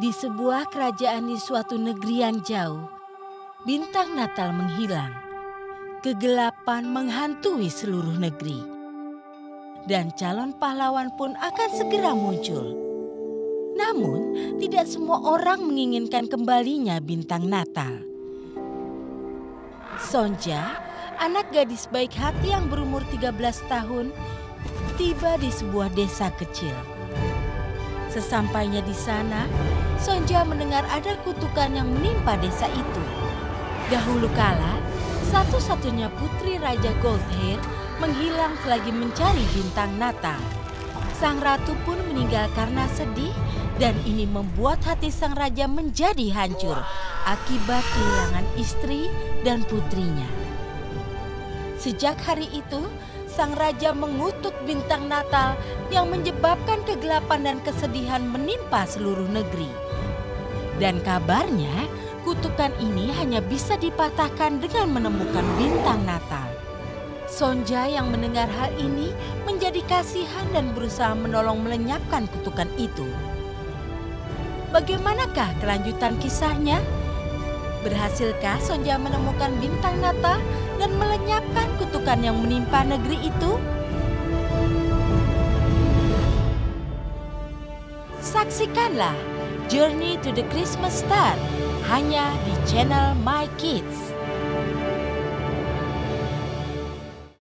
Di sebuah kerajaan di suatu negeri yang jauh, bintang Natal menghilang. Kegelapan menghantui seluruh negeri. Dan calon pahlawan pun akan segera muncul. Namun, tidak semua orang menginginkan kembalinya bintang Natal. Sonja, anak gadis baik hati yang berumur 13 tahun, tiba di sebuah desa kecil. Sesampainya di sana, Sonja mendengar ada kutukan yang menimpa desa itu. Dahulu kala, satu-satunya putri Raja Goldhair menghilang selagi mencari bintang Natal. Sang ratu pun meninggal karena sedih dan ini membuat hati sang raja menjadi hancur akibat kehilangan istri dan putrinya. Sejak hari itu, sang raja mengutuk bintang Natal yang menyebabkan kegelapan dan kesedihan menimpa seluruh negeri. Dan kabarnya, kutukan ini hanya bisa dipatahkan dengan menemukan bintang Natal. Sonja yang mendengar hal ini menjadi kasihan dan berusaha menolong melenyapkan kutukan itu. Bagaimanakah kelanjutan kisahnya? Berhasilkah Sonja menemukan bintang Natal dan melenyapkan kutukan yang menimpa negeri itu? Saksikanlah Journey to the Christmas Star hanya di channel My Kids.